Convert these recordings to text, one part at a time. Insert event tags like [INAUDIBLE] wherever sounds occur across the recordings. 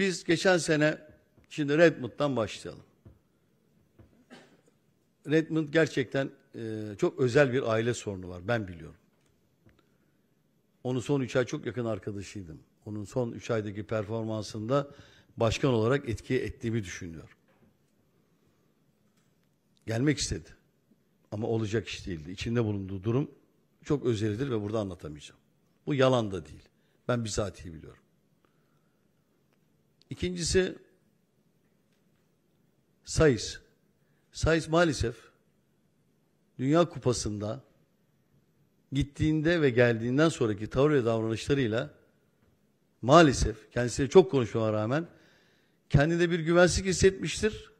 Biz geçen sene şimdi Redmond'dan başlayalım. Redmond gerçekten e, çok özel bir aile sorunu var. Ben biliyorum. Onun son üç ay çok yakın arkadaşıydım. Onun son üç aydaki performansında başkan olarak etki ettiğimi düşünüyorum. Gelmek istedi. Ama olacak iş değildi. İçinde bulunduğu durum çok özelidir ve burada anlatamayacağım. Bu yalan da değil. Ben bizatihi biliyorum. İkincisi Sayıs. Sayıs maalesef Dünya Kupası'nda gittiğinde ve geldiğinden sonraki tavır ve davranışlarıyla maalesef kendisiyle çok konuşmama rağmen kendinde bir güvensizlik hissetmiştir.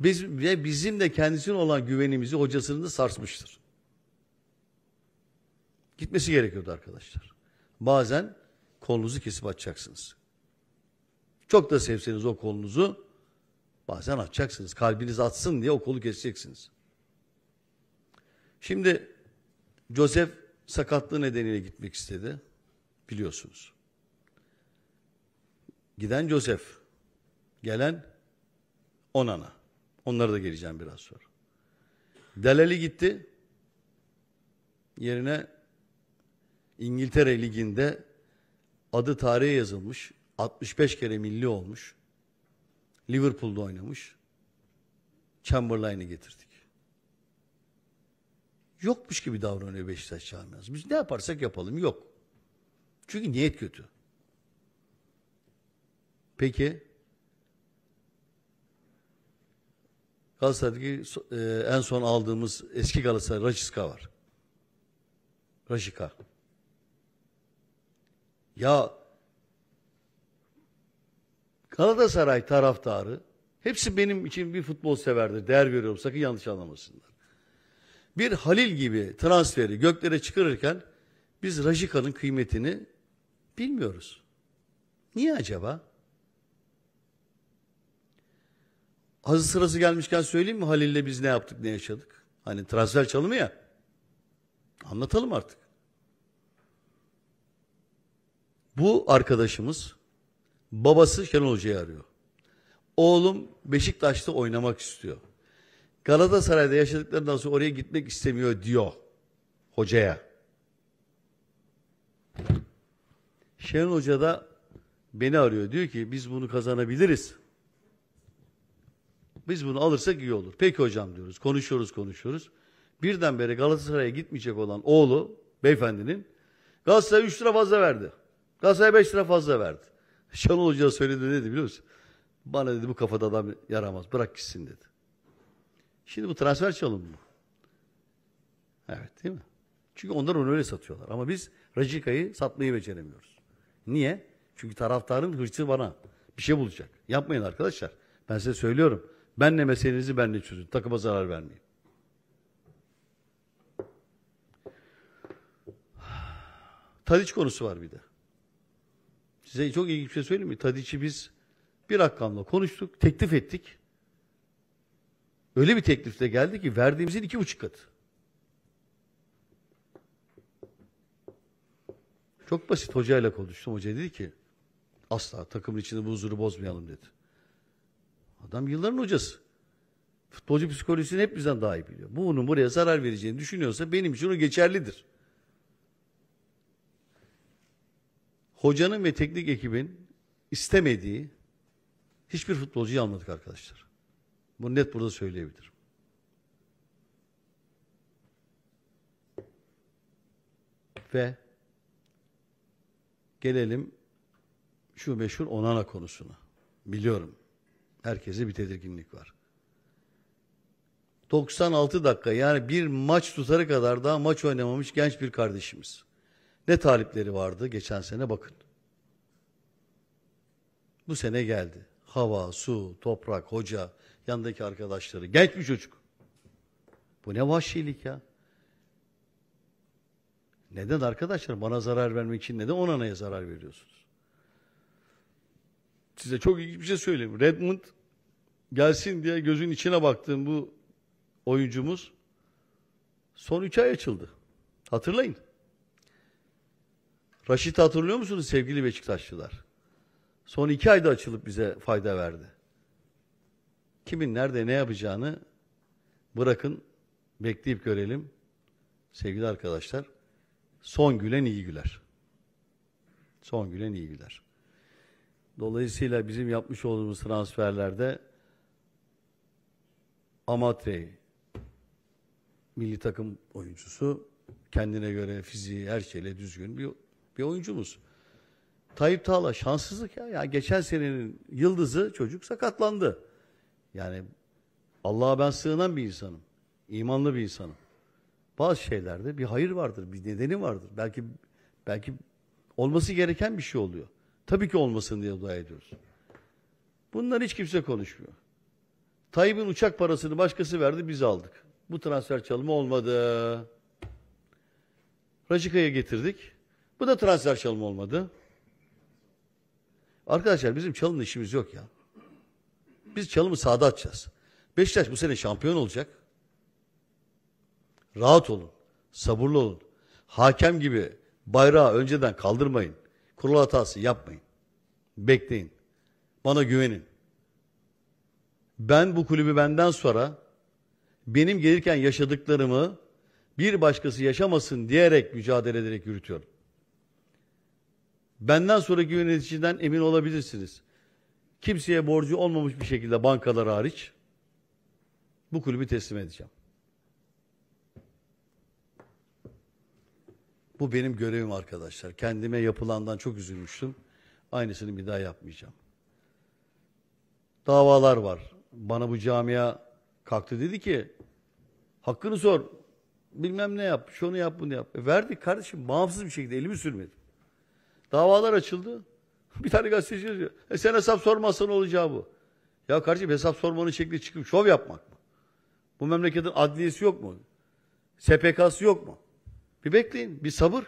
Biz, ve bizim de kendisine olan güvenimizi hocasının da sarsmıştır. Gitmesi gerekiyordu arkadaşlar. Bazen kolunuzu kesip açacaksınız. Çok da sevseniz o kolunuzu bazen açacaksınız. Kalbiniz atsın diye o kolu keseceksiniz. Şimdi Joseph sakatlığı nedeniyle gitmek istedi. Biliyorsunuz. Giden Joseph, gelen Onana. Onlara da geleceğim biraz sonra. Delali gitti. Yerine İngiltere Ligi'nde adı tarihe yazılmış. 65 kere milli olmuş. Liverpool'da oynamış. Chamberlain'i getirdik. Yokmuş gibi davranıyor Beşiktaş camiası. Biz ne yaparsak yapalım yok. Çünkü niyet kötü. Peki Galatasaray'daki e, en son aldığımız eski Galatasaray Raşiska var. Raşika. Ya Galatasaray taraftarı hepsi benim için bir futbol severdir. Değer veriyorum. Sakın yanlış anlamasınlar. Bir Halil gibi transferi göklere çıkarırken biz Rajika'nın kıymetini bilmiyoruz. Niye acaba? Hazır sırası gelmişken söyleyeyim mi Halil'le biz ne yaptık, ne yaşadık? Hani transfer çalımı ya. Anlatalım artık. Bu arkadaşımız babası Şenol Hoca'yı arıyor. Oğlum Beşiktaş'ta oynamak istiyor. Galatasaray'da yaşadıklarından sonra oraya gitmek istemiyor diyor hocaya. Şenol Hoca da beni arıyor. Diyor ki biz bunu kazanabiliriz. Biz bunu alırsak iyi olur. Peki hocam diyoruz. Konuşuyoruz konuşuyoruz. Birdenbire Galatasaray'a gitmeyecek olan oğlu beyefendinin Galatasaray 3 lira fazla verdi. Galatasaray 5 lira fazla verdi. Şenol Hoca söyledi dedi biliyor musun? Bana dedi bu kafada adam yaramaz. Bırak gitsin dedi. Şimdi bu transfer çalımı mı? Evet değil mi? Çünkü onlar onu öyle satıyorlar. Ama biz Rajika'yı satmayı beceremiyoruz. Niye? Çünkü taraftarın hırsı bana. Bir şey bulacak. Yapmayın arkadaşlar. Ben size söylüyorum. Benle meselenizi benle çözün. Takıma zarar vermeyin. [SIGHS] Tadiç konusu var bir de. Size çok ilginç bir şey söyleyeyim mi? Tadiç'i biz bir rakamla konuştuk, teklif ettik. Öyle bir teklifle geldi ki verdiğimizin iki buçuk katı. Çok basit hocayla konuştum. Hoca dedi ki asla takımın içinde bu huzuru bozmayalım dedi. Adam yılların hocası. Futbolcu psikolojisini hep bizden daha iyi biliyor. Bu onun buraya zarar vereceğini düşünüyorsa benim için o geçerlidir. Hocanın ve teknik ekibin istemediği hiçbir futbolcuyu almadık arkadaşlar. Bunu net burada söyleyebilirim. Ve gelelim şu meşhur Onana konusuna. Biliyorum. Herkese bir tedirginlik var. 96 dakika yani bir maç tutarı kadar daha maç oynamamış genç bir kardeşimiz. Ne talipleri vardı geçen sene bakın. Bu sene geldi. Hava, su, toprak, hoca, yanındaki arkadaşları. Genç bir çocuk. Bu ne vahşilik ya. Neden arkadaşlar bana zarar vermek için neden Onana'ya zarar veriyorsunuz? Size çok ilginç bir şey söyleyeyim. Redmond gelsin diye gözün içine baktığım bu oyuncumuz son üç ay açıldı. Hatırlayın. Raşit'i hatırlıyor musunuz sevgili Beşiktaşlılar? Son iki ayda açılıp bize fayda verdi. Kimin nerede ne yapacağını bırakın bekleyip görelim. Sevgili arkadaşlar, son gülen iyi güler. Son gülen iyi güler. Dolayısıyla bizim yapmış olduğumuz transferlerde Amatrey milli takım oyuncusu kendine göre fiziği her şeyle düzgün bir, bir oyuncumuz. Tayyip Tağla şanssızlık ya. ya. Geçen senenin yıldızı çocuk sakatlandı. Yani Allah'a ben sığınan bir insanım. İmanlı bir insanım. Bazı şeylerde bir hayır vardır, bir nedeni vardır. Belki belki olması gereken bir şey oluyor. Tabii ki olmasın diye dua ediyoruz. Bunlar hiç kimse konuşmuyor. Tayyip'in uçak parasını başkası verdi, biz aldık. Bu transfer çalımı olmadı. Rajika'ya getirdik. Bu da transfer çalımı olmadı. Arkadaşlar bizim çalımla işimiz yok ya. Biz çalımı sahada atacağız. Beşiktaş bu sene şampiyon olacak. Rahat olun. Sabırlı olun. Hakem gibi bayrağı önceden kaldırmayın. Kural hatası yapmayın. Bekleyin. Bana güvenin. Ben bu kulübü benden sonra benim gelirken yaşadıklarımı bir başkası yaşamasın diyerek mücadele ederek yürütüyorum. Benden sonraki yöneticiden emin olabilirsiniz. Kimseye borcu olmamış bir şekilde bankalar hariç bu kulübü teslim edeceğim. Bu benim görevim arkadaşlar. Kendime yapılandan çok üzülmüştüm. Aynısını bir daha yapmayacağım. Davalar var. Bana bu camia kalktı dedi ki hakkını sor. Bilmem ne yap. Şunu yap bunu yap. E verdik kardeşim bağımsız bir şekilde elimi sürmedim. Davalar açıldı. [LAUGHS] Bir tane gazeteci yazıyor. E sen hesap sormazsan olacağı bu. Ya kardeşim hesap sormanın şekli çıkıp şov yapmak mı? Bu memleketin adliyesi yok mu? SPK'sı yok mu? Bir bekleyin. Bir sabır.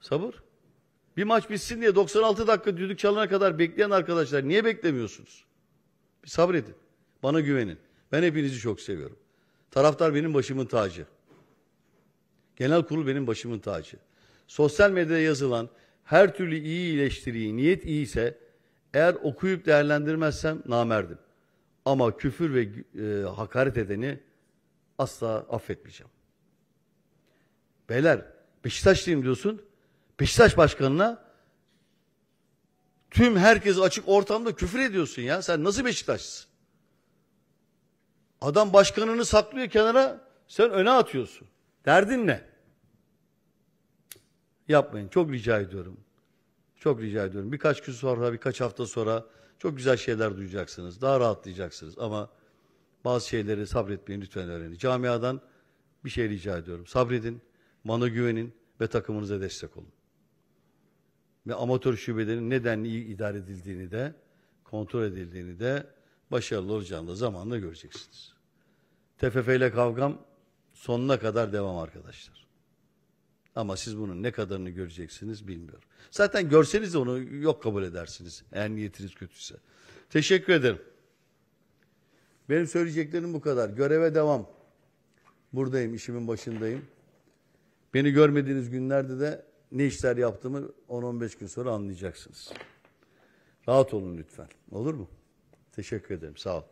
Sabır. Bir maç bitsin diye 96 dakika düdük çalana kadar bekleyen arkadaşlar niye beklemiyorsunuz? Bir sabredin. Bana güvenin. Ben hepinizi çok seviyorum. Taraftar benim başımın tacı. Genel kurul benim başımın tacı. Sosyal medyada yazılan her türlü iyi eleştiriyi, niyet iyiyse eğer okuyup değerlendirmezsem namerdim. Ama küfür ve e, hakaret edeni asla affetmeyeceğim. Beyler Beşiktaşlıyım diyorsun. Beşiktaş başkanına tüm herkes açık ortamda küfür ediyorsun ya. Sen nasıl Beşiktaşlısın? Adam başkanını saklıyor kenara sen öne atıyorsun. Derdin ne? Yapmayın. Çok rica ediyorum. Çok rica ediyorum. Birkaç gün sonra, birkaç hafta sonra çok güzel şeyler duyacaksınız. Daha rahatlayacaksınız. Ama bazı şeyleri sabretmeyin lütfen öğrenin. Camiadan bir şey rica ediyorum. Sabredin, bana güvenin ve takımınıza destek olun. Ve amatör şubelerin nedenli iyi idare edildiğini de, kontrol edildiğini de başarılı olacağını da zamanla göreceksiniz. TFF ile kavgam sonuna kadar devam arkadaşlar. Ama siz bunun ne kadarını göreceksiniz bilmiyorum. Zaten görseniz de onu yok kabul edersiniz. Eğer niyetiniz kötüyse. Teşekkür ederim. Benim söyleyeceklerim bu kadar. Göreve devam. Buradayım, işimin başındayım. Beni görmediğiniz günlerde de ne işler yaptığımı 10-15 gün sonra anlayacaksınız. Rahat olun lütfen. Olur mu? Teşekkür ederim. Sağ ol.